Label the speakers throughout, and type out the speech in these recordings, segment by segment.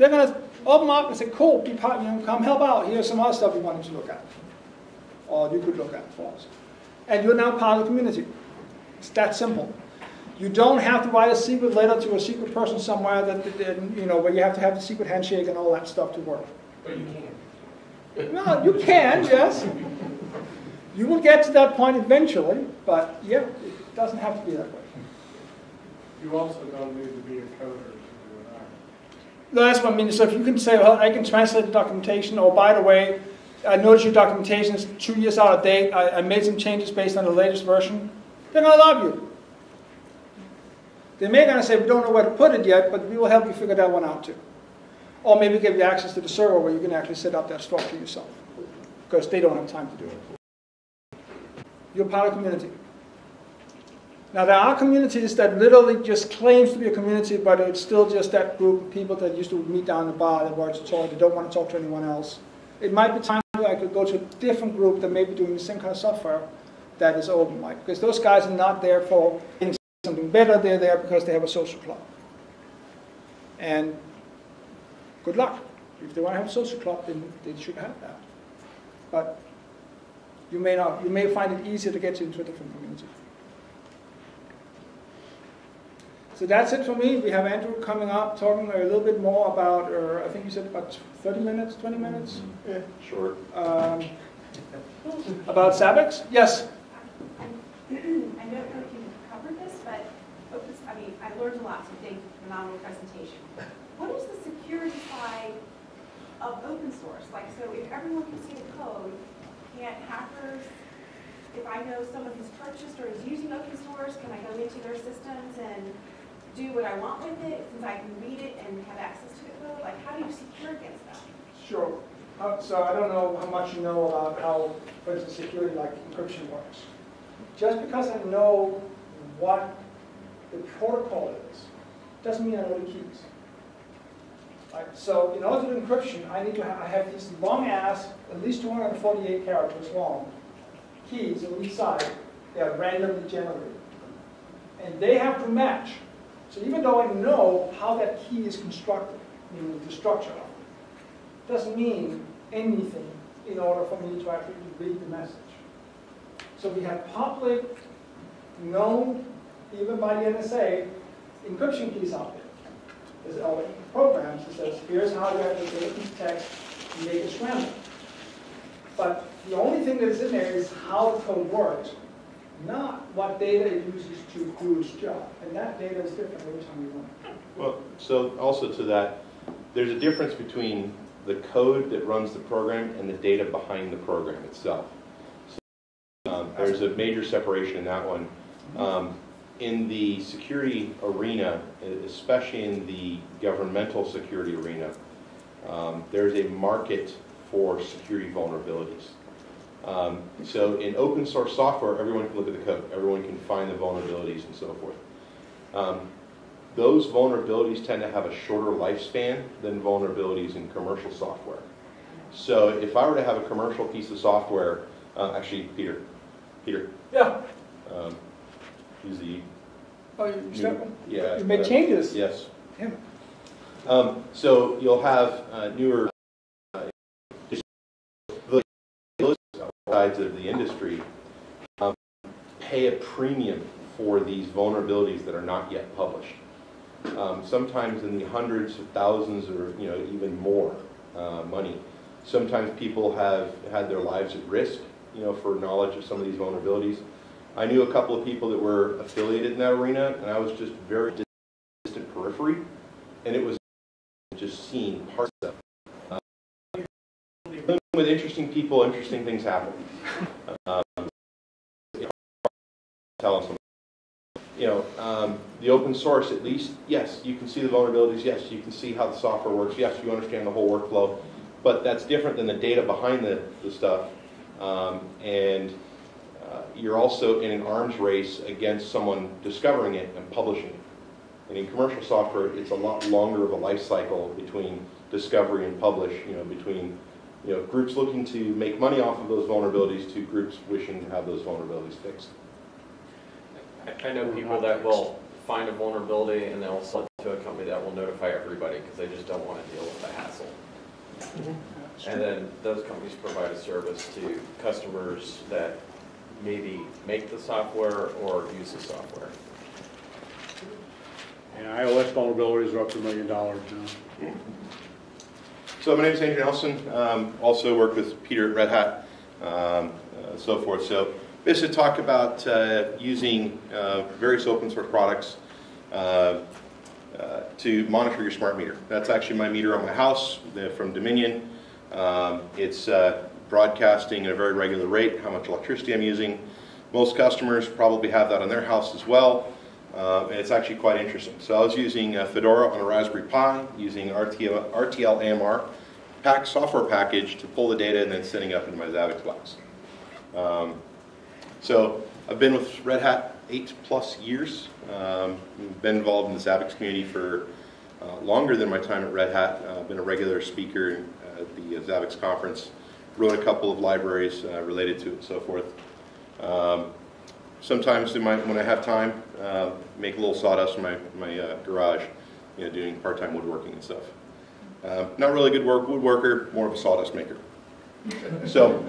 Speaker 1: They're going to open up and say, cool, be part, you know, come help out. Here's some other stuff we wanted to look at. Or you could look at for us. And you're now part of the community. It's that simple. You don't have to write a secret letter to a secret person somewhere that, that you know, where you have to have the secret handshake and all that stuff to work.
Speaker 2: But you can.
Speaker 1: No, you can, yes. You will get to that point eventually, but yeah, it doesn't have to be that way.
Speaker 3: You also don't need to be a coder to do that.
Speaker 1: No, that's what I mean. So if you can say, well, I can translate the documentation, or by the way, I noticed your documentation is two years out of date. I, I made some changes based on the latest version. They're going to love you. They may going to say, we don't know where to put it yet, but we will help you figure that one out too. Or maybe give you access to the server where you can actually set up that structure yourself, because they don't have time to do it. You're part of the community. Now there are communities that literally just claims to be a community, but it's still just that group of people that used to meet down the bar that were to talk, they don't want to talk to anyone else. It might be time where I could go to a different group that may be doing the same kind of software that is open, like, because those guys are not there for something better, they're there because they have a social club. And good luck. If they want to have a social club, then they should have that. But you may not, you may find it easier to get into a different community. So that's it for me. We have Andrew coming up, talking a little bit more about, or I think you said about 30 minutes, 20 minutes?
Speaker 4: Yeah, short.
Speaker 1: Um, about Zabbix? Yes?
Speaker 5: I don't know if you covered this, but, open- I mean, I learned a lot, so thank you, phenomenal presentation. What is the security side of open source? Like, so if everyone can see the code, can't hackers, if I know someone who's purchased or is using open source, can I go into their systems and do what I want with it, since I can read it and have access to code? Like, how do you secure against that?
Speaker 1: Sure. Uh, So I don't know how much you know about how, for instance, security like encryption works. Just because I know what the protocol is, doesn't mean I know the keys. Right, so in order to do encryption, I need to have, I have these long ass, at least 248 characters long, keys on each side. They are randomly generated. And they have to match. So even though I know how that key is constructed, meaning the structure of it, doesn't mean anything in order for me to actually read the message. So we have public, known, even by the NSA, encryption keys out there. There's all programs that says, here's how you to take text and make it scramble. But the only thing that's in there is how the code works, not what data it uses to do its job. And that data is different every time you run it.
Speaker 4: Well, so also to that, there's a difference between the code that runs the program and the data behind the program itself. So, um, There's a major separation in that one. Um, In the security arena, especially in the governmental security arena, um, there's a market for security vulnerabilities. Um, So in open source software, everyone can look at the code, everyone can find the vulnerabilities and so forth. Um, those vulnerabilities tend to have a shorter lifespan than vulnerabilities in commercial software. So if I were to have a commercial piece of software, uh, actually, Peter, Peter,
Speaker 1: Yeah.
Speaker 4: um, he's the
Speaker 1: Oh, you're
Speaker 4: new, yeah.
Speaker 1: You made
Speaker 4: uh,
Speaker 1: changes?
Speaker 4: Yes.
Speaker 1: Yeah.
Speaker 4: Um, so you'll have uh, newer sides of the industry um, pay a premium for these vulnerabilities that are not yet published. Um, sometimes in the hundreds of thousands or you know even more uh, money. Sometimes people have had their lives at risk, you know, for knowledge of some of these vulnerabilities. I knew a couple of people that were affiliated in that arena, and I was just very distant periphery, and it was just seeing parts of with interesting people, interesting things happen. Um, telling someone you know, um, the open source, at least, yes, you can see the vulnerabilities, yes, you can see how the software works, yes, you understand the whole workflow, but that's different than the data behind the, the stuff. Um, and uh, you're also in an arms race against someone discovering it and publishing it. And in commercial software, it's a lot longer of a life cycle between discovery and publish, you know, between you know, groups looking to make money off of those vulnerabilities to groups wishing to have those vulnerabilities fixed.
Speaker 2: I I know people that will find a vulnerability and they'll sell it to a company that will notify everybody because they just don't want to deal with the hassle. Mm-hmm. And then those companies provide a service to customers that maybe make the software or use the software.
Speaker 6: And iOS vulnerabilities are up to a million dollars now.
Speaker 4: So my name is Andrew Nelson. Um, also work with Peter at Red Hat, um, uh, so forth. So basically talk about uh, using uh, various open source products uh, uh, to monitor your smart meter. That's actually my meter on my house from Dominion. Um, it's uh, broadcasting at a very regular rate how much electricity I'm using. Most customers probably have that on their house as well. Uh, and it's actually quite interesting. So I was using uh, Fedora on a Raspberry Pi, using RTL, RTL AMR pack software package to pull the data and then sending up into my Zabbix box. Um, so I've been with Red Hat eight plus years. Um, been involved in the Zabbix community for uh, longer than my time at Red Hat. Uh, been a regular speaker at the Zabbix conference. Wrote a couple of libraries uh, related to it and so forth. Um, sometimes in my, when I have time, uh, make a little sawdust in my, my uh, garage, you know, doing part-time woodworking and stuff. Uh, not really a good work woodworker, more of a sawdust maker. So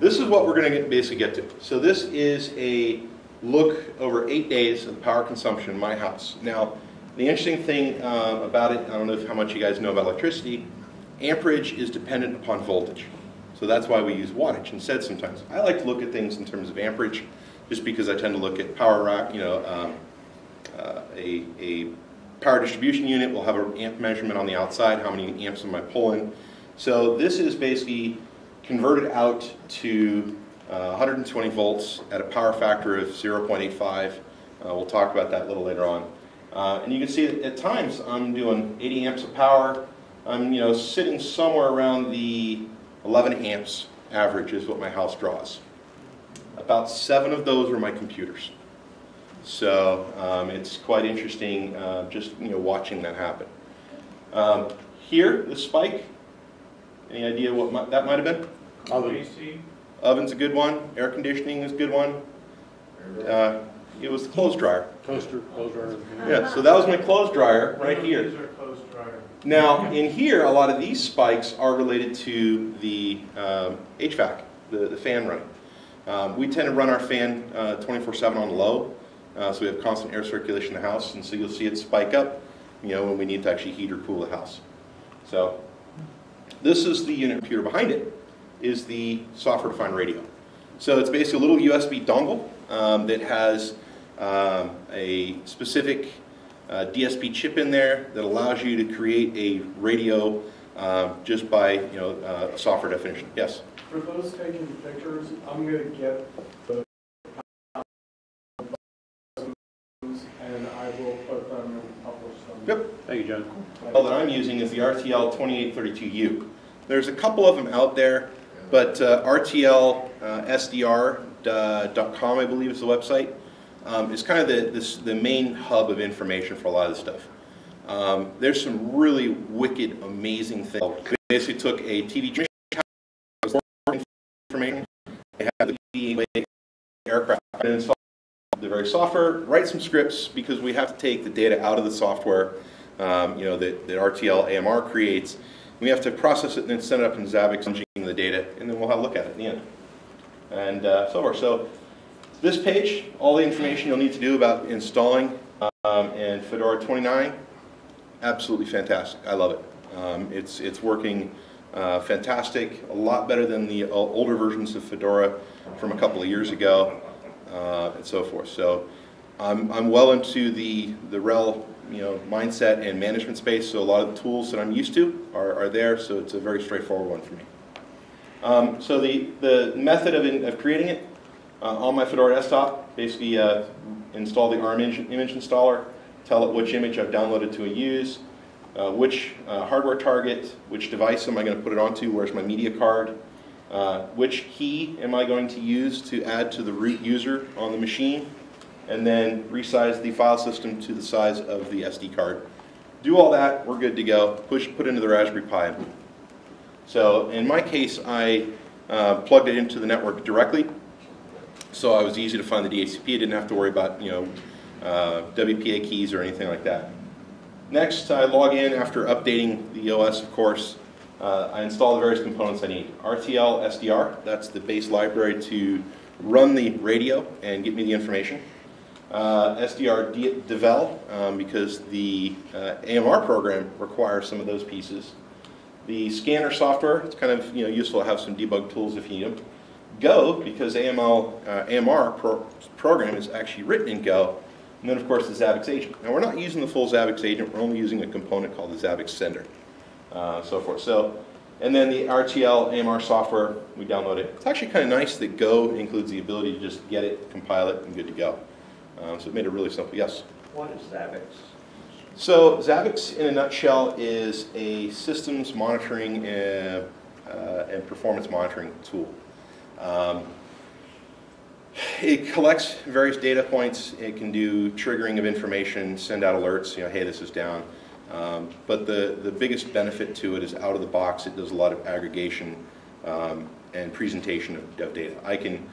Speaker 4: this is what we're going to basically get to. So this is a look over eight days of power consumption in my house. Now, the interesting thing uh, about it, I don't know if, how much you guys know about electricity, amperage is dependent upon voltage. So that's why we use wattage instead sometimes. I like to look at things in terms of amperage just because I tend to look at power rack, you know, um, uh, a, a power distribution unit will have an amp measurement on the outside, how many amps am I pulling. So this is basically converted out to uh, 120 volts at a power factor of 0.85. Uh, we'll talk about that a little later on. Uh, and you can see that at times I'm doing 80 amps of power. I'm you know sitting somewhere around the 11 amps average is what my house draws. About seven of those were my computers. So um, it's quite interesting uh, just you know watching that happen. Um, here, the spike. Any idea what mi- that might have been?
Speaker 6: Oven.
Speaker 4: Oven's a good one. Air conditioning is a good one. Uh, it was the clothes dryer.
Speaker 6: Toaster, clothes dryer.
Speaker 4: Yeah, so that was my clothes dryer right here.
Speaker 3: These are close dryer.
Speaker 4: Now, in here, a lot of these spikes are related to the um, HVAC, the, the fan running. Um, we tend to run our fan 24 7 on low, uh, so we have constant air circulation in the house, and so you'll see it spike up, you know, when we need to actually heat or cool the house. So, this is the unit computer behind it, is the software defined radio. So, it's basically a little USB dongle um, that has um, a specific uh, DSP chip in there that allows you to create a radio uh, just by you know uh, software definition. Yes.
Speaker 3: For those taking pictures, I'm gonna get the and I will put them and publish them.
Speaker 4: Yep.
Speaker 6: Thank you, John.
Speaker 4: Well, that I'm using is the RTL 2832U. There's a couple of them out there, but uh, RTL uh, SDR.com, I believe, is the website. Um, is kind of the this, the main hub of information for a lot of this stuff. Um, there's some really wicked, amazing things. They basically took a TV information, they had the aircraft, and installed the very software, write some scripts because we have to take the data out of the software, um, you know, that, that RTL AMR creates. We have to process it and then send it up in Zabbix, the data, and then we'll have a look at it in the end. And uh, so forth. So this page, all the information you'll need to do about installing um, and Fedora 29, absolutely fantastic. I love it. Um, it's, it's working uh, fantastic, a lot better than the older versions of Fedora from a couple of years ago, uh, and so forth. So I'm, I'm well into the, the RHEL you know, mindset and management space, so a lot of the tools that I'm used to are, are there, so it's a very straightforward one for me. Um, so the, the method of, in, of creating it, uh, on my Fedora desktop, basically uh, install the ARM image, image installer, tell it which image I've downloaded to use, uh, which uh, hardware target, which device am I going to put it onto, where's my media card, uh, which key am I going to use to add to the root user on the machine, and then resize the file system to the size of the SD card. Do all that, we're good to go. Push, put into the Raspberry Pi. So in my case, I uh, plugged it into the network directly. So I was easy to find the DHCP. I didn't have to worry about you know uh, WPA keys or anything like that. Next, I log in after updating the OS, of course. Uh, I install the various components I need. RTL SDR, that's the base library to run the radio and get me the information. Uh, SDR Devel, um, because the uh, AMR program requires some of those pieces. The scanner software, it's kind of you know useful to have some debug tools if you need them. Go, because AML, uh, AMR pro- program is actually written in Go. And then, of course, the Zabbix agent. Now, we're not using the full Zabbix agent. We're only using a component called the Zabbix sender, uh, so forth. So, and then the RTL AMR software, we download it. It's actually kind of nice that Go includes the ability to just get it, compile it, and good to go. Um, so it made it really simple. Yes?
Speaker 7: What is Zabbix?
Speaker 4: So Zabbix, in a nutshell, is a systems monitoring and, uh, and performance monitoring tool. Um, it collects various data points. It can do triggering of information, send out alerts. You know, hey, this is down. Um, but the the biggest benefit to it is out of the box. It does a lot of aggregation um, and presentation of, of data. I can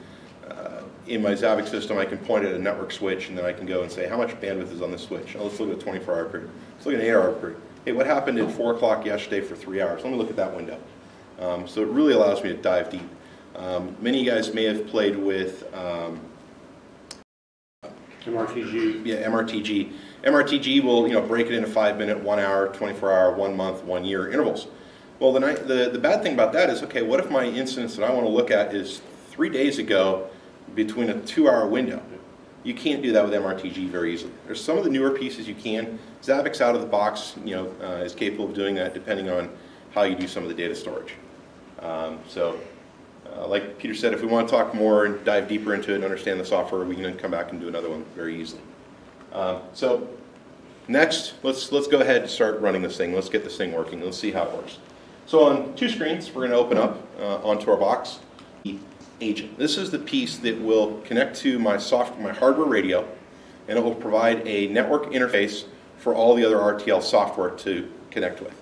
Speaker 4: uh, in my Zabbix system, I can point at a network switch, and then I can go and say, how much bandwidth is on this switch? Oh, let's look at a 24-hour period. Let's look at an 8-hour period. Hey, what happened at 4 o'clock yesterday for three hours? Let me look at that window. Um, so it really allows me to dive deep. Um, many of you guys may have played with um,
Speaker 6: MRTG.
Speaker 4: yeah, MRTG. MRTG will you know break it into five minute, one hour, 24 hour, one month, one year intervals. Well, the, night, the, the bad thing about that is, okay, what if my incidents that I want to look at is three days ago between a two hour window? You can't do that with MRTG very easily. There's some of the newer pieces you can. Zabbix out of the box, you know, uh, is capable of doing that depending on how you do some of the data storage. Um, so, uh, like Peter said, if we want to talk more and dive deeper into it and understand the software, we can come back and do another one very easily. Um, so, next, let's let's go ahead and start running this thing. Let's get this thing working. Let's see how it works. So, on two screens, we're going to open up uh, onto our box the agent. This is the piece that will connect to my soft my hardware radio, and it will provide a network interface for all the other RTL software to connect with.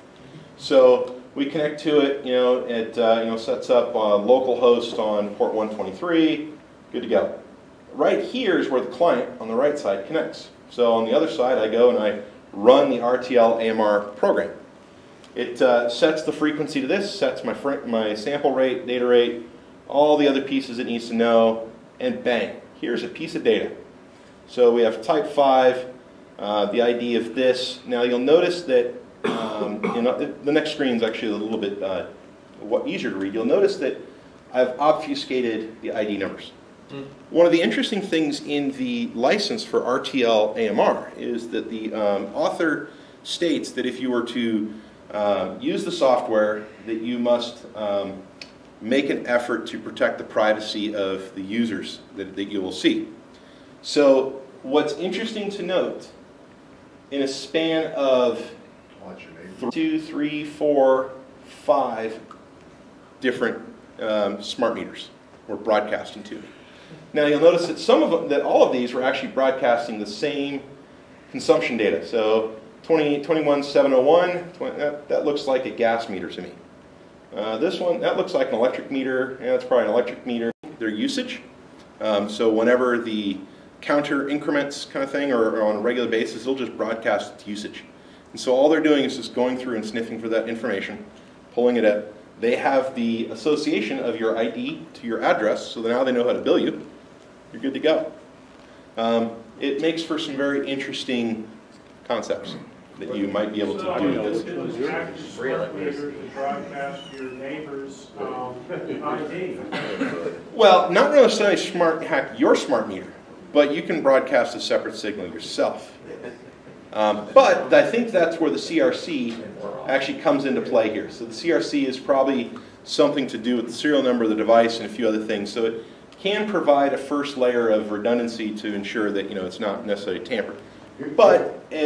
Speaker 4: So we connect to it, you know, it uh, you know sets up a local host on port 123, good to go. Right here is where the client on the right side connects. So on the other side, I go and I run the RTL AMR program. It uh, sets the frequency to this, sets my my sample rate, data rate, all the other pieces it needs to know, and bang, here's a piece of data. So we have type 5, uh, the ID of this. Now you'll notice that um, you know, the, next screen is actually a little bit uh, what, easier to read. You'll notice that I've obfuscated the ID numbers. One of the interesting things in the license for RTL AMR is that the um, author states that if you were to uh, use the software, that you must um, make an effort to protect the privacy of the users that, that you will see. So, what's interesting to note, in a span of two, three, four, five different um, smart meters we're broadcasting to. Now you'll notice that some of them, that all of these were actually broadcasting the same consumption data. So 20, 21701, 20, that, that looks like a gas meter to me. Uh, this one, that looks like an electric meter. Yeah, that's probably an electric meter. Their usage. Um, so whenever the counter increments kind of thing, or, or on a regular basis, they'll just broadcast usage. And so all they're doing is just going through and sniffing for that information, pulling it up. They have the association of your ID to your address, so now they know how to bill you. You're good to go. Um, it makes for some very interesting concepts that you might be able to
Speaker 3: mean,
Speaker 4: do
Speaker 3: it's
Speaker 4: this.
Speaker 3: it's actually smart meter broadcast your neighbor's um, ID.
Speaker 4: Well, not necessarily smart hack your smart meter, but you can broadcast a separate signal yourself. Um, but I think that's where the CRC actually comes into play here. So the CRC is probably something to do with the serial number of the device and a few other things. So it can provide a first layer of redundancy to ensure that you know it's not necessarily tampered. But i- i-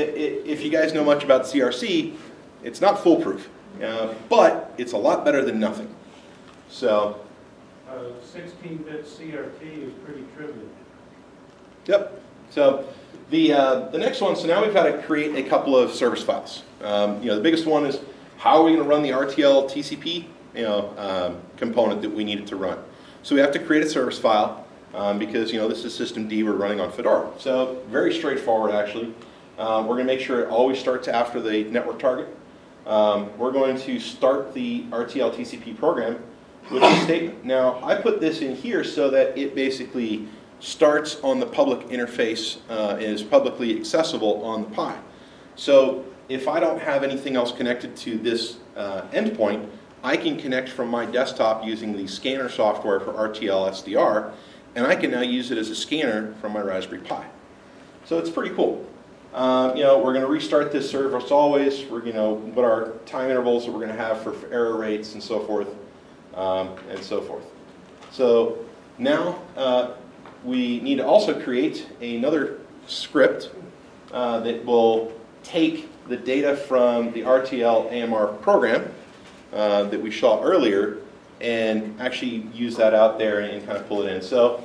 Speaker 4: if you guys know much about CRC, it's not foolproof, uh, but it's a lot better than nothing. So
Speaker 3: Uh, 16-bit CRT is pretty trivial.
Speaker 4: Yep. So the, uh, the next one, so now we've got to create a couple of service files. Um, you know, the biggest one is how are we going to run the RTL TCP you know, um, component that we needed to run. So we have to create a service file um, because you know this is systemd we're running on Fedora. So very straightforward actually. Um, we're going to make sure it always starts after the network target. Um, we're going to start the RTL TCP program with a statement. Now, I put this in here so that it basically starts on the public interface uh, is publicly accessible on the Pi. So if I don't have anything else connected to this uh, endpoint, I can connect from my desktop using the scanner software for RTL SDR, and I can now use it as a scanner from my Raspberry Pi. So it's pretty cool. Um, you know, we're going to restart this service always. We're, you know, what our time intervals that we're going to have for error rates and so forth, um, and so forth. So now uh, we need to also create another script uh, that will take the data from the RTL AMR program uh, that we saw earlier and actually use that out there and, kind of pull it in. So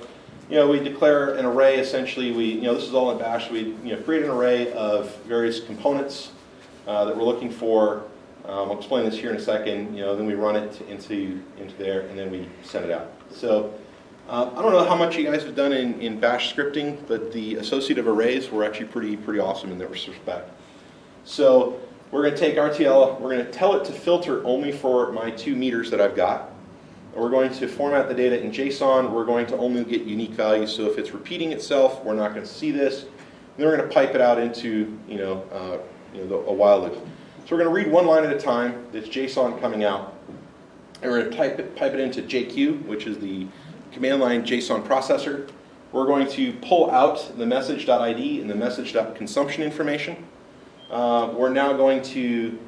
Speaker 4: you know, we declare an array essentially, we, you know, this is all in bash, we, you know, create an array of various components uh, that we're looking for. Um, I'll explain this here in a second, you know, then we run it into, into there and then we send it out. So uh, I don't know how much you guys have done in, in bash scripting, but the associative arrays were actually pretty, pretty awesome in that respect. So we're going to take RTL, we're going to tell it to filter only for my two meters that I've got. We're going to format the data in JSON. We're going to only get unique values. So if it's repeating itself, we're not going to see this. And then we're going to pipe it out into you know, uh, you know the, a while loop. So we're going to read one line at a time. That's JSON coming out. And we're going to type it, pipe it into JQ, which is the command line JSON processor. We're going to pull out the message.id and the message.consumption information. Uh, we're now going to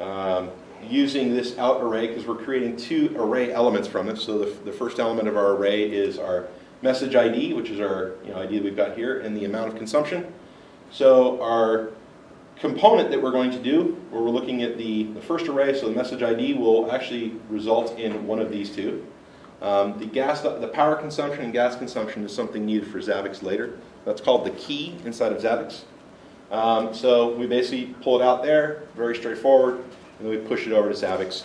Speaker 4: um, using this out array because we're creating two array elements from it. So the, the first element of our array is our message ID, which is our you know, ID that we've got here, and the amount of consumption. So our component that we're going to do, where we're looking at the, the first array, so the message ID will actually result in one of these two. Um, the gas, the power consumption and gas consumption is something needed for Zabbix later. That's called the key inside of Zabbix. Um, so we basically pull it out there, very straightforward and then we push it over to Zabbix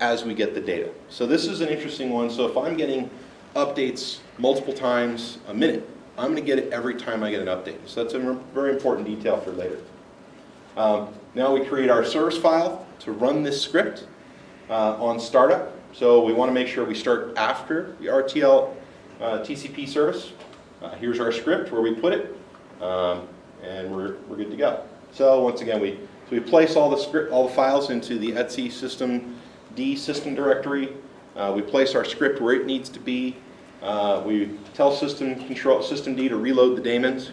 Speaker 4: as we get the data. So this is an interesting one. So if I'm getting updates multiple times a minute, I'm going to get it every time I get an update. So that's a very important detail for later. Um, now we create our service file to run this script uh, on startup. So we want to make sure we start after the RTL uh, TCP service. Uh, here's our script where we put it, um, and we're, we're good to go. So once again, we so we place all the script, all the files into the etc system D system directory. Uh, we place our script where it needs to be. Uh, we tell system control systemd to reload the daemons,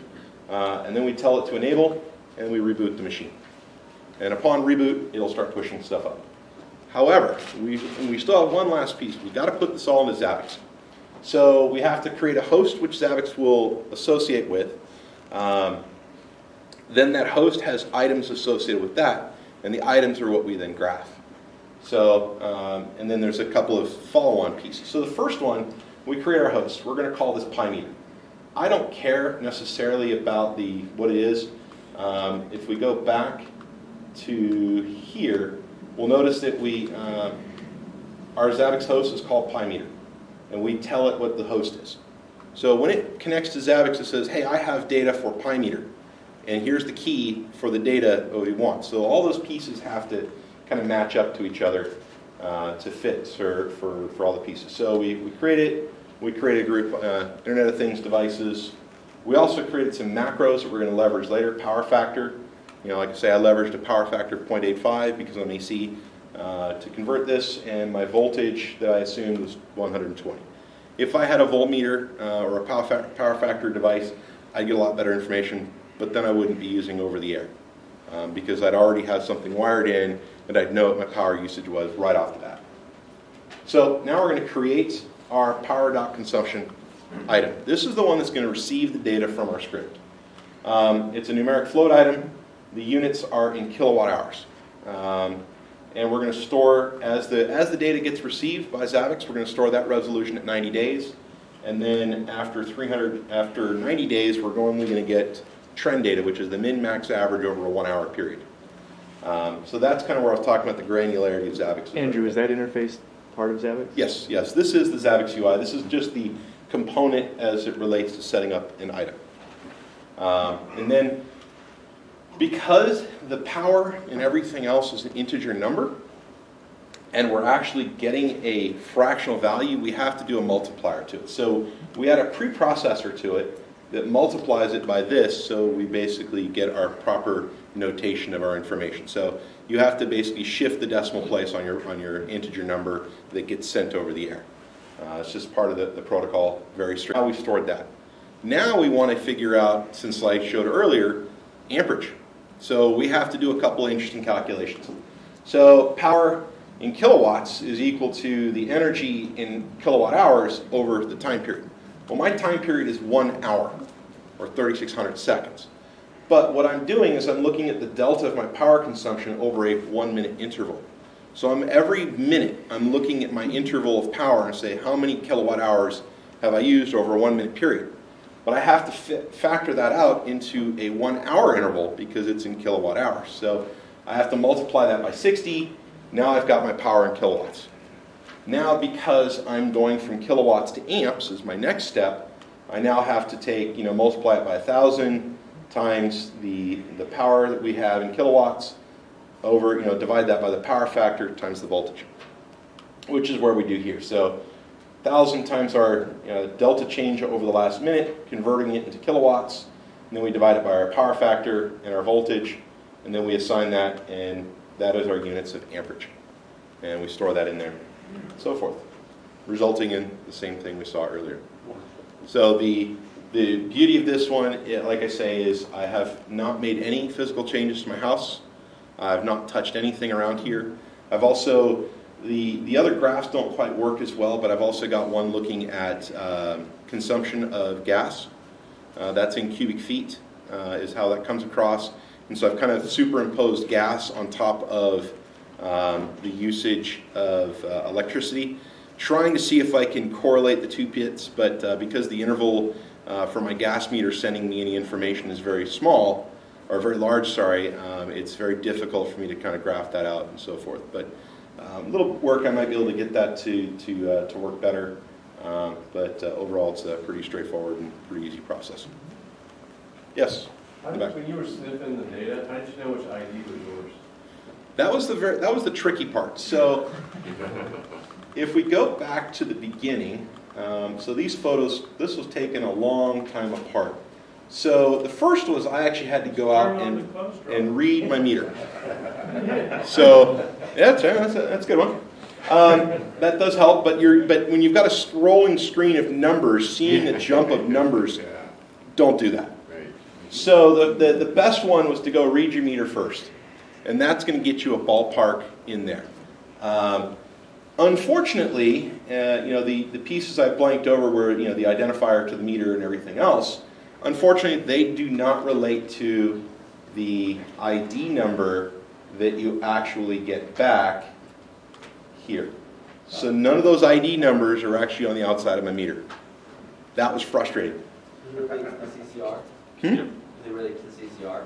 Speaker 4: uh, and then we tell it to enable, and we reboot the machine. And upon reboot, it'll start pushing stuff up. However, we, we still have one last piece. We've got to put this all into Zabbix. So we have to create a host which Zabbix will associate with. Um, then that host has items associated with that, and the items are what we then graph. So, um, and then there's a couple of follow-on pieces. So the first one, we create our host. We're going to call this PyMeter. I don't care necessarily about the what it is. Um, if we go back to here, we'll notice that we uh, our Zabbix host is called PyMeter, and we tell it what the host is. So when it connects to Zabbix, it says, "Hey, I have data for PyMeter." and here's the key for the data that we want. So all those pieces have to kind of match up to each other uh, to fit for, for, for all the pieces. So we, we created, we created a group, uh, Internet of Things devices. We also created some macros that we're going to leverage later, power factor. You know, like I say, I leveraged a power factor of 0.85 because I'm AC uh, to convert this, and my voltage that I assumed was 120. If I had a voltmeter uh, or a power, fa power factor device, I'd get a lot better information but then I wouldn't be using over the air um, because I'd already have something wired in and I'd know what my power usage was right off the bat. So now we're going to create our power dot consumption item. This is the one that's going to receive the data from our script. Um, it's a numeric float item. The units are in kilowatt hours. Um, and we're going to store, as the, as the data gets received by Zabbix, we're going to store that resolution at 90 days. And then after 300, after 90 days, we're only going to get trend data, which is the min-max average over a one-hour period. Um, so that's kind of where I was talking about the granularity of Zabbix.
Speaker 7: Andrew, is that interface part of Zabbix?
Speaker 4: Yes, yes. This is the Zabbix UI. This is just the component as it relates to setting up an item. Um, and then Because the power and everything else is an integer number, and we're actually getting a fractional value, we have to do a multiplier to it. So we add a preprocessor to it that multiplies it by this, so we basically get our proper notation of our information. So you have to basically shift the decimal place on your, on your integer number that gets sent over the air. Uh, it's just part of the, the protocol, very straight. How we stored that. Now we want to figure out, since I showed earlier, amperage. So we have to do a couple interesting calculations. So power in kilowatts is equal to the energy in kilowatt hours over the time period. Well, my time period is one hour, or 3,600 seconds. But what I'm doing is I'm looking at the delta of my power consumption over a one minute interval. So I'm every minute I'm looking at my interval of power and say how many kilowatt hours have I used over a one minute period. But I have to fit, factor that out into a one hour interval because it's in kilowatt hours. So I have to multiply that by 60. Now I've got my power in kilowatts. Now because I'm going from kilowatts to amps is my next step, I now have to take, you know, multiply it by 1,000 times the, the power that we have in kilowatts over, you know, divide that by the power factor times the voltage, which is where we do here. So 1,000 times our you know, delta change over the last minute, converting it into kilowatts, and then we divide it by our power factor and our voltage, and then we assign that, and that is our units of amperage. And we store that in there, so forth, resulting in the same thing we saw earlier. So the, the beauty of this one, eh, like I say, is I have not made any physical changes to my house. I've not touched anything around here. I've also, the, the other graphs don't quite work as well, but I've also got one looking at um, consumption of gas. Uh, that's in cubic feet, uh, is how that comes across. And so I've kind of superimposed gas on top of um, the usage of uh, electricity, trying to see if I can correlate the two bits, but uh, because the interval uh, for my gas meter sending me any information is very small, or very large, sorry, um, it's very difficult for me to kind of graph that out and so forth. But a um, little work, I might be able to get that to, to, uh, to work better. Um, but uh, overall, it's a pretty straightforward and pretty easy process. Yes?
Speaker 8: Did, when you were sniffing the data, how did you know which ID was yours?
Speaker 4: That was the very, that was the tricky part. So if we go back to the beginning, um, so these photos, this was taken a long time apart. So the first was I actually had to go out
Speaker 3: Turn on the
Speaker 4: and, and read my meter. So yeah, that's, that's, a, that's a good one. Um, that does help, but you're but when you've got a scrolling screen of numbers, seeing the jump of numbers, don't do that. So the, the, the best one was to go read your meter first. And that's going to get you a ballpark in there. Um, unfortunately, uh, you know, the, the pieces I blanked over were, you know, the identifier to the meter and everything else. Unfortunately, they do not relate to the ID number that you actually get back here. So none of those ID numbers are actually on the outside of my meter. That was frustrating.
Speaker 9: It relate to the CCR?
Speaker 4: Hmm?
Speaker 9: It relate to the CCR?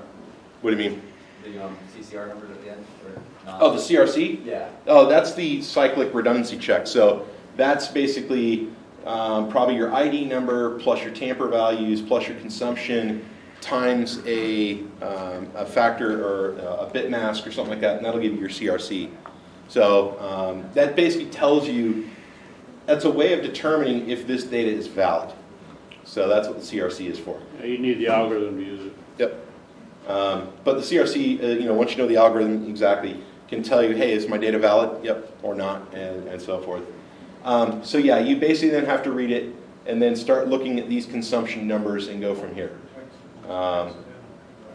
Speaker 4: What do you mean?
Speaker 9: The um, CCR numbers at the end, or not?
Speaker 4: Oh, the CRC?
Speaker 9: Yeah.
Speaker 4: Oh, that's the cyclic redundancy check. So that's basically um, probably your ID number plus your tamper values plus your consumption times a, um, a factor or a bit mask or something like that, and that'll give you your CRC. So um, that basically tells you, that's a way of determining if this data is valid. So that's what the CRC is for.
Speaker 6: Yeah, You need the algorithm to use it.
Speaker 4: Yep. Um, but the CRC, uh, you know, once you know the algorithm exactly, can tell you, hey, is my data valid? Yep, or not, and, and so forth. Um, so yeah, you basically then have to read it and then start looking at these consumption numbers and go from here. Um,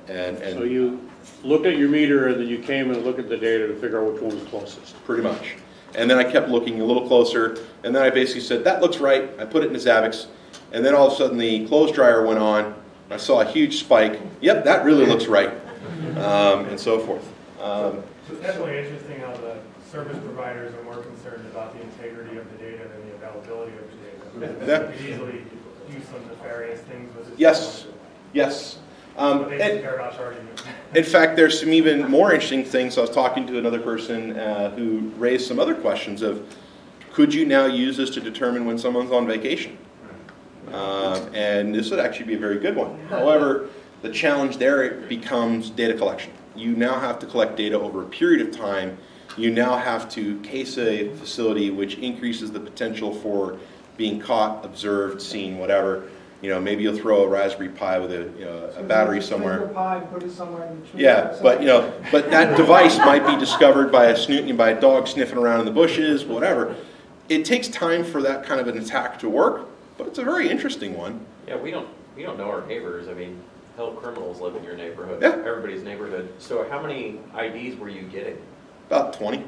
Speaker 4: and,
Speaker 6: So you looked at your meter and then you came and looked at the data to figure out which one was closest.
Speaker 4: pretty much. And then I kept looking a little closer, and then I basically said, that looks right. I put it in Zabbix, and then all of a sudden the clothes dryer went on. I saw a huge spike. Yep, that really looks right, um, and so forth. Um,
Speaker 3: So it's definitely interesting how the service providers are more concerned about the integrity of the data than the availability of the data.
Speaker 4: Yeah.
Speaker 3: You could easily do some nefarious things with it.
Speaker 4: Yes. Yes. Um, and-
Speaker 3: just care about charging you.
Speaker 4: In fact, there's some even more interesting things. I was talking to another person uh, who raised some other questions of, could you now use this to determine when someone's on vacation? Um, and this would actually be a very good one. However, The challenge there becomes data collection. You now have to collect data over a period of time. You now have to case a facility, which increases the potential for being caught, observed, seen, whatever. You know, maybe you'll throw a Raspberry Pi with a, you know, a battery somewhere.
Speaker 1: Raspberry Pi and put it somewhere in between.
Speaker 4: Yeah, but you know, but that device might be discovered by a snoot, by a dog sniffing around in the bushes, whatever. It takes time for that kind of an attack to work, but it's a very interesting one.
Speaker 2: Yeah, we don't, we don't know our neighbors. I mean, hell, criminals live in your neighborhood.
Speaker 4: Yeah.
Speaker 2: Everybody's neighborhood. So how many IDs were you getting?
Speaker 4: About 20.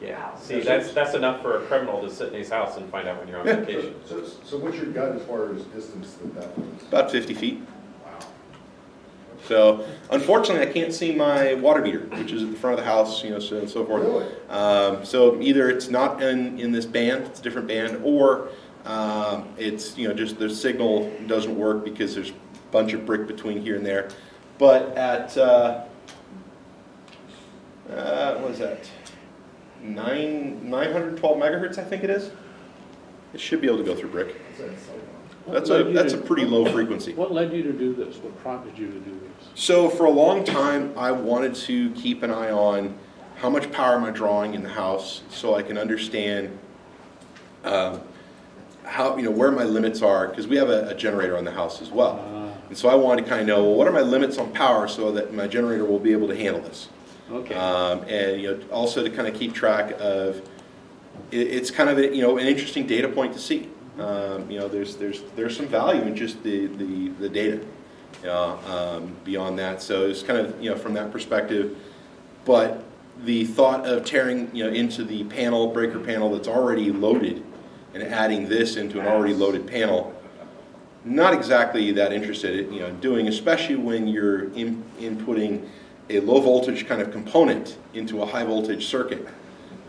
Speaker 2: Yeah, see, that's, that's enough for a criminal to sit in his house and find out when you're on
Speaker 4: Yeah.
Speaker 2: vacation.
Speaker 10: So, so what's your gut as far as distance that that was?
Speaker 4: About 50 feet.
Speaker 10: Wow.
Speaker 4: So unfortunately, I can't see my water meter, which is at the front of the house, you know, so and so forth.
Speaker 10: Really?
Speaker 4: Um, so either it's not in, in this band, it's a different band, or um, it's, you know, just the signal doesn't work because there's a bunch of brick between here and there. But at, uh, uh, what is that? Nine, 912 megahertz, I think it is. It should be able to go through brick.
Speaker 10: That's it,
Speaker 4: That's a, that's a pretty low frequency.
Speaker 6: What led you to do this? What prompted you to do this?
Speaker 4: So for a long time, I wanted to keep an eye on how much power am I drawing in the house, so I can understand um, how you know where my limits are, because we have a, a generator on the house as well.
Speaker 6: Ah,
Speaker 4: And so I wanted to kind of know well, what are my limits on power, so that my generator will be able to handle this.
Speaker 6: Okay.
Speaker 4: Um, and you know, also to kind of keep track of, it, it's kind of a, you know an interesting data point to see. Um, you know, there's there's there's some value in just the the, the data. You know, um, beyond that, so it's kind of you know from that perspective. But the thought of tearing you know into the panel breaker panel that's already loaded and adding this into an already loaded panel, not exactly that interested in you know doing, especially when you're in, inputting a low voltage kind of component into a high voltage circuit.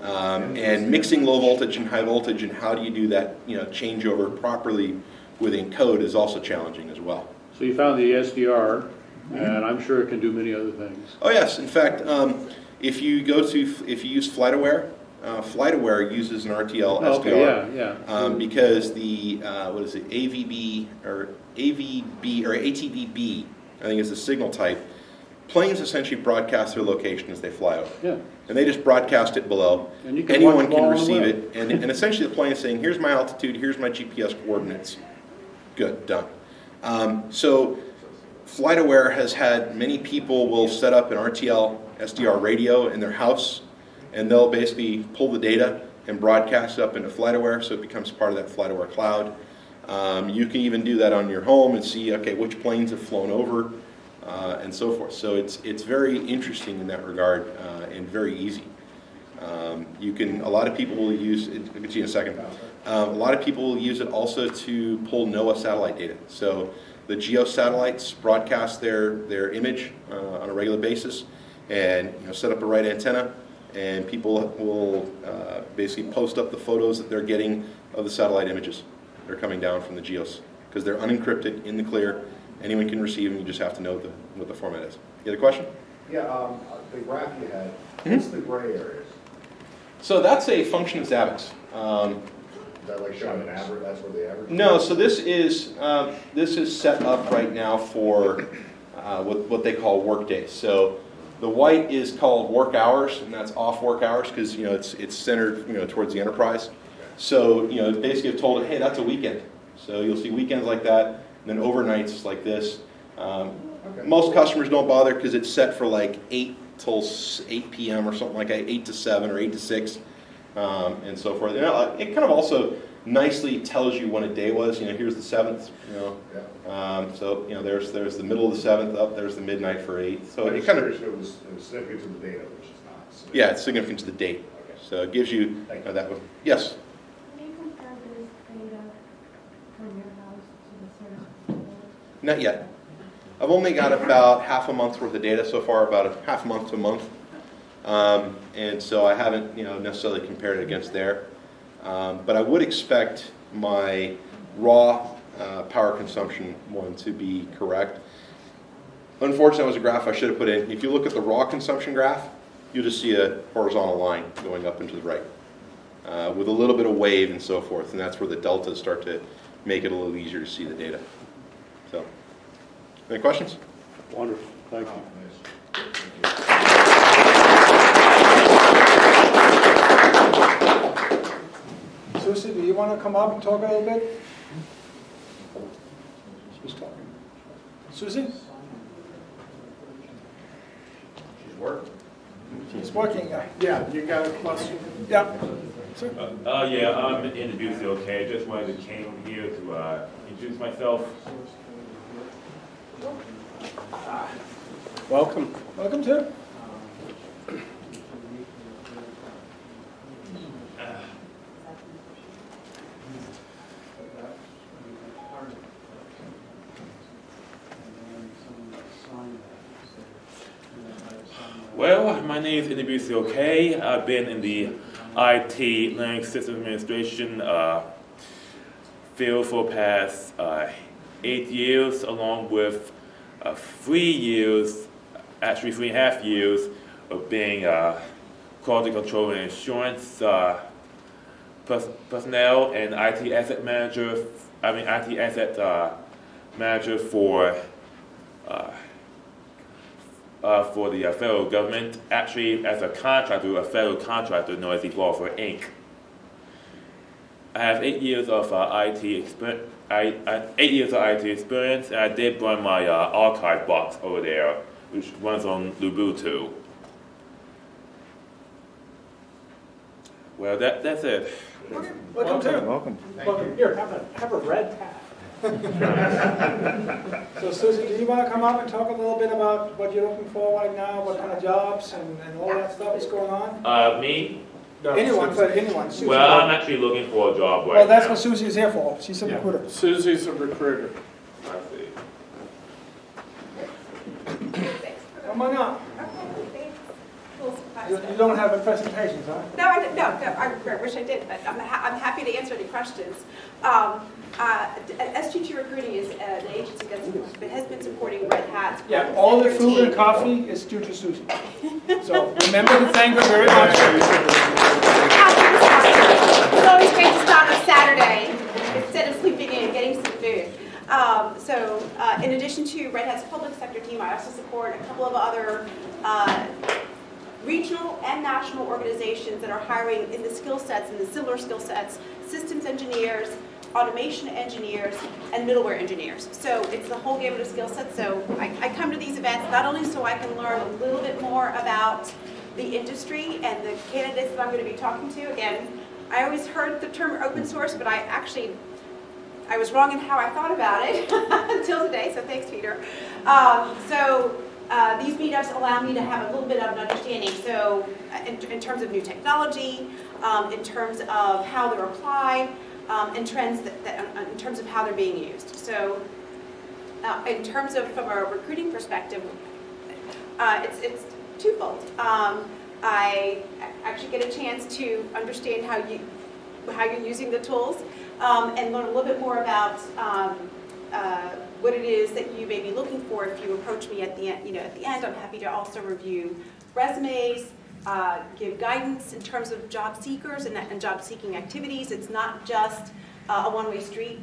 Speaker 4: Um, and mixing low voltage and high voltage and how do you do that you know changeover properly within code is also challenging as well.
Speaker 6: So you found the SDR, and I'm sure it can do many other things.
Speaker 4: Oh yes, in fact, um, if you go to if you use FlightAware, uh, FlightAware uses an RTL SDR.
Speaker 6: Okay, yeah, yeah.
Speaker 4: Um, because the, uh, what is it, AVB, or AVB, or ATVB, I think is the signal type, planes essentially broadcast their location as they fly over.
Speaker 6: Yeah,
Speaker 4: And they just broadcast it below.
Speaker 6: And you can
Speaker 4: Anyone can
Speaker 6: all on the
Speaker 4: receive it, and, and essentially the plane is saying, here's my altitude, here's my GPS coordinates. Good, done. Um, so FlightAware has had many people will set up an RTL SDR radio in their house, and they'll basically pull the data and broadcast it up into FlightAware, so it becomes part of that FlightAware cloud. Um, you can even do that on your home and see, okay, which planes have flown over, uh, and so forth. So it's it's very interesting in that regard uh, and very easy. Um, you can a lot of people will use. it- I'll get you in a second. Um, a lot of people will use it also to pull NOAA satellite data. So the geo satellites broadcast their their image uh, on a regular basis, and you know set up a right antenna, and people will uh, basically post up the photos that they're getting of the satellite images that are coming down from the geos because they're unencrypted in the clear. Anyone can receive them. You just have to know the, what the format is. You had a question?
Speaker 10: Yeah, um, the graph you had,
Speaker 4: Hmm?
Speaker 10: what's the gray areas?
Speaker 4: So that's a function of Zabbix. Um,
Speaker 10: Is that like showing an average, that's where the average?
Speaker 4: No, so this is, um, this is set up right now for uh, what, what they call work days. So the white is called work hours, and that's off work hours because, you know, it's, it's centered, you know, towards the enterprise. So, you know, basically I've told it, hey, that's a weekend. So you'll see weekends like that, and then overnights like this. Um,
Speaker 10: Okay.
Speaker 4: most customers don't bother because it's set for like 8 till 8 p.m. or something like that, 8 to 7 or 8 to 6, um, and so forth. You know, it kind of also nicely tells you when a day was. You know, here's the 7th, you know.
Speaker 10: Yeah.
Speaker 4: Um, so, you know, there's, there's the middle of the 7th up, there's the midnight for 8. So it kind of,
Speaker 10: it was, it was significant to the data, which is not. significant.
Speaker 4: yeah, it's significant to the date.
Speaker 10: Okay.
Speaker 4: So it gives you
Speaker 10: Thank
Speaker 4: uh, that one. Yes?
Speaker 11: Can you compare this data from your house to the service provider?
Speaker 4: Not yet. I've only got about half a month's worth of data so far, about a half month to a month. Um, and so I haven't, you know, necessarily compared it against there. Um, but I would expect my raw uh, power consumption one to be correct. Unfortunately, that was a graph I should have put in. If you look at the raw consumption graph, you'll just see a horizontal line going up and to the right uh, with a little bit of wave and so forth. And that's where the deltas start to make it a little easier to see the data. So, any questions?
Speaker 6: Wonderful, thank you.
Speaker 10: nice. Thank you.
Speaker 1: Susie, do you want to come up and talk a little bit? She's talking. Susie?
Speaker 10: She's working.
Speaker 1: She's working, uh,
Speaker 6: Yeah, you got a question?
Speaker 1: yeah. Sir?
Speaker 12: Uh, yeah, I'm introduced, okay, I just wanted to came here to, uh, introduce myself.
Speaker 6: Welcome.
Speaker 1: Welcome to.
Speaker 12: Well, my name is Introduce okay. I've been in the IT learning system administration, uh, field for past, uh, eight years, along with, uh, three years, actually three and a half years of being, uh, quality control and insurance, uh, pers- personnel and IT asset manager, I mean, IT asset, uh, manager for, uh, uh, for the uh, federal government, actually as a contractor, a federal contractor, Noisy Walford Inc. I have eight years of IT experience. I, I, eight years of IT experience, and I did run my uh, archive box over there, which runs on Ubuntu. Well, that, that's it.
Speaker 1: Welcome to.
Speaker 7: Welcome.
Speaker 1: Welcome. Here, have a, have a red hat. So Susie, do you want to come up and talk a little bit about what you're looking for right now, what kind of jobs and, and all that stuff is going on?
Speaker 12: Uh, me?
Speaker 1: Anyone, for anyone, Susie.
Speaker 12: Well, I'm actually looking for a job right
Speaker 1: Well, that's
Speaker 12: now.
Speaker 1: what Susie's here for. She's a
Speaker 6: Yeah.
Speaker 1: recruiter.
Speaker 6: Susie's a recruiter.
Speaker 12: I see.
Speaker 1: Come on up.
Speaker 5: Okay, thanks. Little surprise
Speaker 1: You you don't have a presentation, huh?
Speaker 5: No, I, didn't- no, no, I I wish I did, but I'm, ha- I'm happy to answer any questions. Um, uh, SG2 Recruiting is uh, an agency that has been supporting Red Hat.
Speaker 1: Yeah, all the food and coffee is due to Susie. So remember to thank her very much.
Speaker 5: It's always great to start on Saturday instead of sleeping in and getting some food. Um, so, uh, in addition to Red Hat's public sector team, I also support a couple of other uh, regional and national organizations that are hiring in the skill sets and the similar skill sets, systems engineers, automation engineers, and middleware engineers. So it's the whole gamut of skill sets. So I, I come to these events not only so I can learn a little bit more about the industry and the candidates that I'm going to be talking to. Again, I always heard the term open source, but I actually I was wrong in how I thought about it until today, so thanks, Peter. Um, so uh, these meetups allow me to have a little bit of an understanding. So uh, in, in terms of new technology, um, in terms of how they're applied, um, and trends that, that, uh, in terms of how they're being used. So uh, in terms of from a recruiting perspective, uh, it's, it's twofold. Um, I actually get a chance to understand how you how you're using the tools um, and learn a little bit more about um, uh, what it is that you may be looking for if you approach me at the end. You know, at the end, I'm happy to also review resumes, uh, give guidance in terms of job seekers and, and job seeking activities. It's not just uh, a one-way street.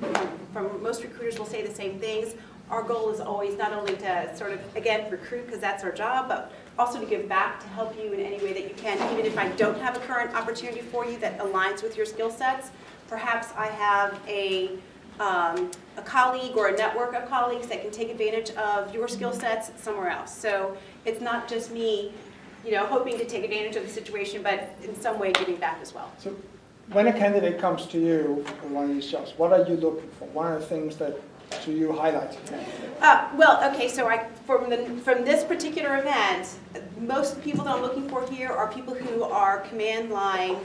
Speaker 5: From most recruiters will say the same things. Our goal is always not only to sort of again recruit because that's our job, but also to give back to help you in any way that you can, even if I don't have a current opportunity for you that aligns with your skill sets. Perhaps I have a, um, a colleague or a network of colleagues that can take advantage of your skill sets somewhere else. So it's not just me, you know, hoping to take advantage of the situation, but in some way giving back as well.
Speaker 1: So when a candidate comes to you for one of these jobs, what are you looking for? One of the things that to you candidate?
Speaker 5: Uh, well, okay, so I, from the, from this particular event, most of the people that I'm looking for here are people who are command line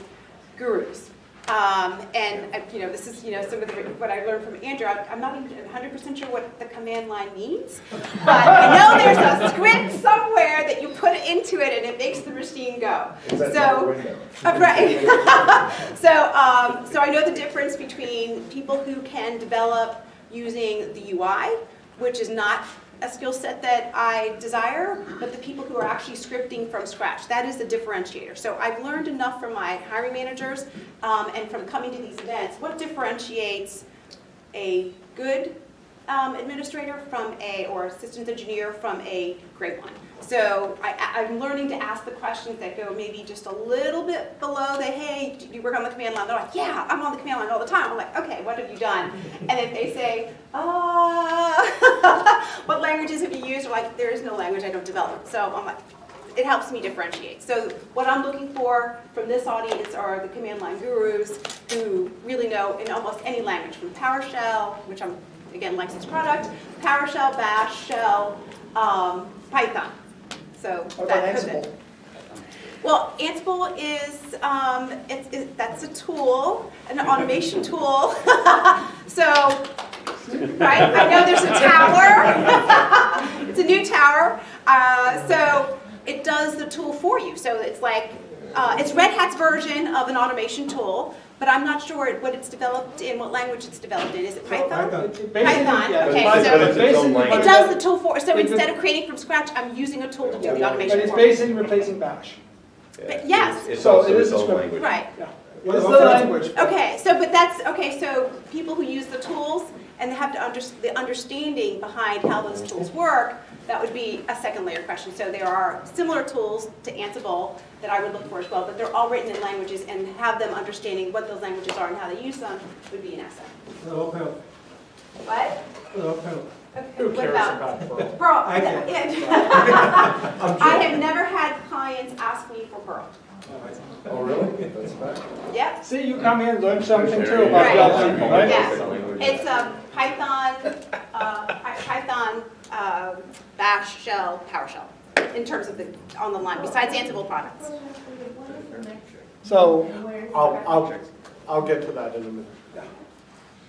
Speaker 5: gurus. Um, and, uh, you know, this is, you know, some of the, what I learned from Andrew, I'm I'm not even hundred percent sure what the command line means, but I know there's a script somewhere that you put into it and it makes the machine go. So, uh, Right. So, um, so I know the difference between people who can develop using the UI, which is not a skill set that I desire, but the people who are actually scripting from scratch. That is the differentiator. So I've learned enough from my hiring managers um, and from coming to these events, what differentiates a good um, administrator from a, or systems engineer from a great one. So I, I'm learning to ask the questions that go maybe just a little bit below the, hey, do you work on the command line? They're like, yeah, I'm on the command line all the time. I'm like, okay, what have you done? And if they say, uh, what languages have you used? Or like, there is no language I don't develop. So I'm like, it helps me differentiate. So what I'm looking for from this audience are the command line gurus who really know in almost any language, from PowerShell, which I'm, again, licensed product, PowerShell, Bash, Shell, um, Python. So
Speaker 1: What
Speaker 5: that-
Speaker 1: Ansible?
Speaker 5: Well, Ansible is, um, it's, it, that's a tool, an automation tool. So, right, I know there's a tower. It's a new tower. Uh, so it does the tool for you. So it's like, uh, it's Red Hat's version of an automation tool, but I'm not sure what it's developed in, what language it's developed in. Is it Python?
Speaker 1: Basically,
Speaker 5: Python,
Speaker 1: yeah,
Speaker 5: okay,
Speaker 1: Python,
Speaker 5: so-
Speaker 4: it's its
Speaker 1: basically
Speaker 5: It does the tool for, so
Speaker 1: It's a-
Speaker 5: instead of creating from scratch, I'm using a tool to do
Speaker 1: Yeah,
Speaker 5: the
Speaker 1: But it's
Speaker 5: for me.
Speaker 1: basically replacing Bash.
Speaker 5: But yes.
Speaker 4: It's
Speaker 1: So
Speaker 4: its
Speaker 1: a
Speaker 4: own
Speaker 1: script.
Speaker 4: language.
Speaker 5: Right.
Speaker 1: Yeah. It's the language.
Speaker 5: Okay, so, but that's, okay, so people who use the tools and they have to under, the understanding behind how those tools work, that would be a second layer question. So there are similar tools to Ansible that I would look for as well, but they're all written in languages and have them understanding what those languages are and how they use them would be an asset. What? Okay,
Speaker 1: Who
Speaker 5: what
Speaker 1: cares
Speaker 5: about-
Speaker 1: about Perl?
Speaker 5: Perl.
Speaker 1: I
Speaker 5: yeah.
Speaker 1: I'm
Speaker 5: I have never had clients ask me for Perl.
Speaker 8: Oh, really? That's bad.
Speaker 5: Yep.
Speaker 1: See, you come in learn something too
Speaker 5: Right.
Speaker 1: about the other people, right?
Speaker 5: Yeah. It's um, Python, uh, Python, um, Bash, Shell, PowerShell, in terms of the, on the line, besides Ansible products.
Speaker 11: What is the metric?
Speaker 1: So,
Speaker 11: Where is the
Speaker 10: I'll, I'll. I'll get to that in a minute.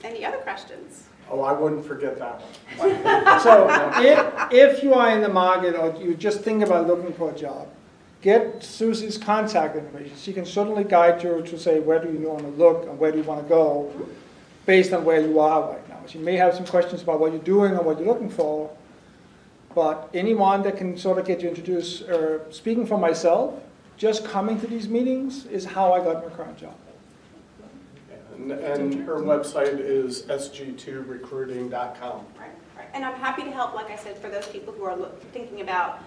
Speaker 5: Any other questions?
Speaker 10: Oh, I wouldn't forget that one.
Speaker 1: so if, if you are in the market or you just think about looking for a job, get Susie's contact information. She can certainly guide you to say where do you want to look and where do you want to go based on where you are right now. She may have some questions about what you're doing and what you're looking for, but anyone that can sort of get you introduced, uh, speaking for myself, just coming to these meetings is how I got my current job.
Speaker 10: And, and her website is sg2recruiting.com.
Speaker 5: Right, right. And I'm happy to help, like I said, for those people who are look- thinking about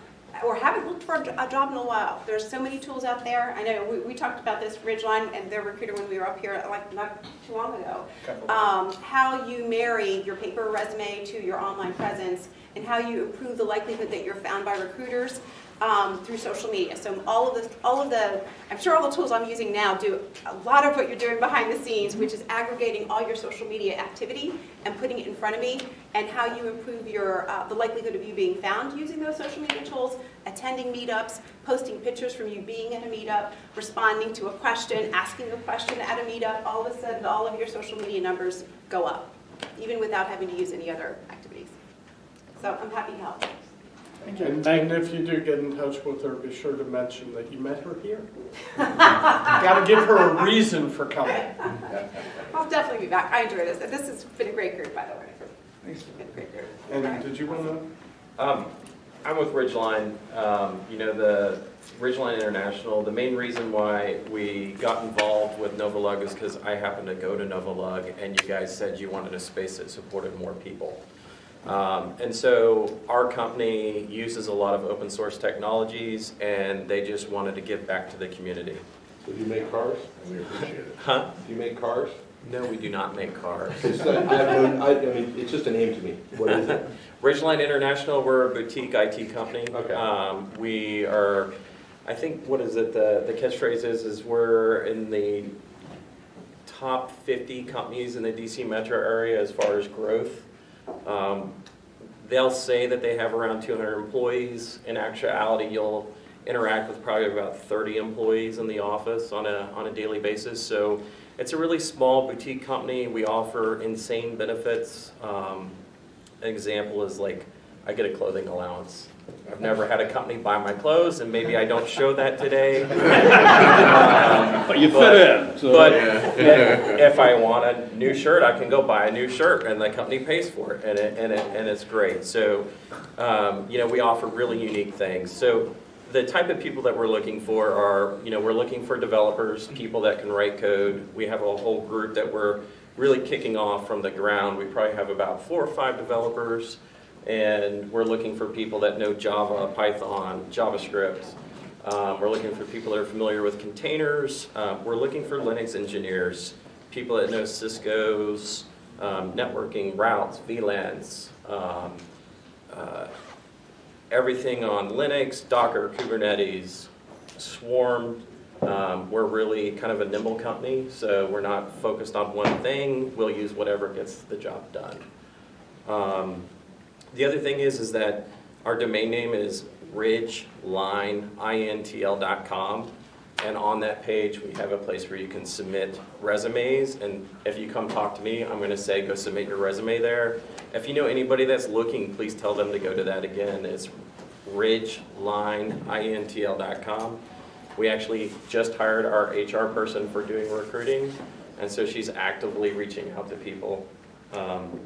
Speaker 5: or haven't looked for a a job in a while. There's so many tools out there. I know we, we talked about this Ridgeline and their recruiter when we were up here like not too long ago. Um, how you marry your paper resume to your online presence and how you improve the likelihood that you're found by recruiters um, through social media. So all of the, all of the, I'm sure all the tools I'm using now do a lot of what you're doing behind the scenes, which is aggregating all your social media activity and putting it in front of me, and how you improve your, uh, the likelihood of you being found using those social media tools, attending meetups, posting pictures from you being at a meetup, responding to a question, asking a question at a meetup. All of a sudden, all of your social media numbers go up, even without having to use any other activities. So I'm happy to help.
Speaker 10: Thank And, and if you do get in touch with her, be sure to mention that you met her here. Gotta give her a reason for coming.
Speaker 5: I'll definitely be back. I enjoy this. This has been a great group, by the way. It's been a great group.
Speaker 10: And did you want to?
Speaker 2: Um, I'm with Ridgeline. Um, you know, the Ridgeline International, the main reason why we got involved with NoVaLUG is because I happened to go to NoVaLUG and you guys said you wanted a space that supported more people. Um, and so our company uses a lot of open source technologies and they just wanted to give back to the community.
Speaker 4: So do you make cars? We appreciate it.
Speaker 2: Huh?
Speaker 4: Do you make cars?
Speaker 2: No, we do not make cars.
Speaker 4: It's, uh, I I, I mean, it's just a name to me. What is it?
Speaker 2: Ridgeline International, we're a boutique IT company.
Speaker 4: Okay.
Speaker 2: Um, we are, I think, what is it, the, the catchphrase is, is we're in the top 50 companies in the DC metro area as far as growth. Um, they'll say that they have around 200 employees. In actuality, you'll interact with probably about 30 employees in the office on a, on a daily basis. So it's a really small boutique company. We offer insane benefits. Um, an example is like, I get a clothing allowance. I've never had a company buy my clothes, and maybe I don't show that today. Um,
Speaker 6: But you
Speaker 2: but-
Speaker 6: fit in, so.
Speaker 2: But if if I want a new shirt, I can go buy a new shirt, and the company pays for it, and it, and it, and it's great. So, um, you know, we offer really unique things. So, the type of people that we're looking for are, you know, we're looking for developers, people that can write code. We have a whole group that we're really kicking off from the ground. We probably have about four or five developers, and we're looking for people that know Java, Python, JavaScript. Um, we're looking for people that are familiar with containers. Uh, we're looking for Linux engineers, people that know Cisco's um, networking routes, VLANs, um, uh, everything on Linux, Docker, Kubernetes, Swarm. Um, we're really kind of a nimble company, so we're not focused on one thing. We'll use whatever gets the job done. The other thing is, is that our domain name is ridgeline.intl.com. And on that page, we have a place where you can submit resumes. And if you come talk to me, I'm going to say go submit your resume there. If you know anybody that's looking, please tell them to go to that again. It's ridgeline.intl.com. We actually just hired our HR person for doing recruiting, and so she's actively reaching out to people. Um,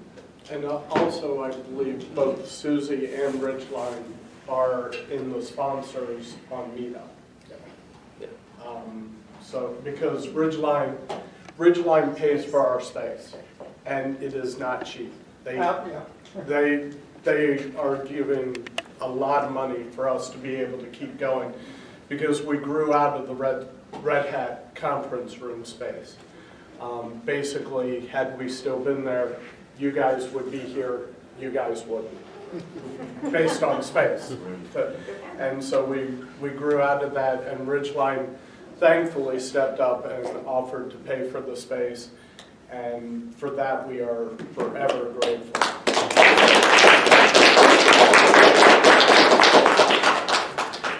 Speaker 10: And uh, also, I believe both Susie and Ridgeline are in the sponsors on Meetup.
Speaker 2: Yeah.
Speaker 10: Um, So, because Ridgeline, Ridgeline pays for our space, and it is not cheap. They,
Speaker 1: Uh, yeah.
Speaker 10: they, they are giving a lot of money for us to be able to keep going, because we grew out of the Red, Red Hat conference room space. Um, Basically, had we still been there, you guys would be here, you guys wouldn't, based on space. And so we, we grew out of that, and Ridgeline thankfully stepped up and offered to pay for the space, and for that, we are forever grateful.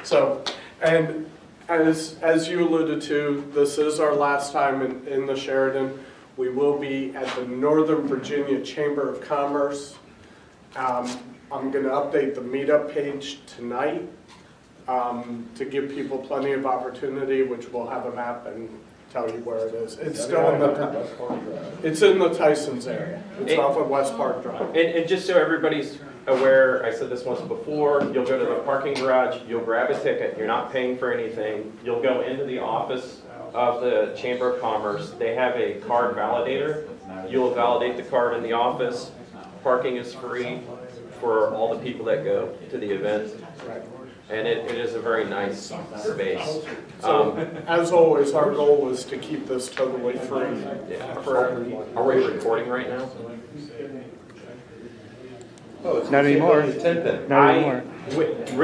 Speaker 10: So, and as, as you alluded to, this is our last time in, in the Sheraton. We will be at the Northern Virginia Chamber of Commerce. Um, I'm gonna update the meetup page tonight, um, to give people plenty of opportunity, which we'll have a map and tell you where it is. It's still in the, it's in the Tyson's area. It's off of West Park Drive.
Speaker 2: And, and just so everybody's aware, I said this once before, you'll go to the parking garage, you'll grab a ticket, you're not paying for anything. You'll go into the office of the Chamber of Commerce, they have a card validator. You'll validate the card in the office. Parking is free for all the people that go to the event. And it, it is a very nice space.
Speaker 10: So,
Speaker 2: Um,
Speaker 10: as always, our goal is to keep this totally free
Speaker 2: yeah.
Speaker 10: for everyone.
Speaker 2: Are we recording right now?
Speaker 4: Oh, it's
Speaker 7: Not anymore.
Speaker 4: Ten then.
Speaker 7: Not
Speaker 2: I-
Speaker 7: anymore.
Speaker 2: Wi-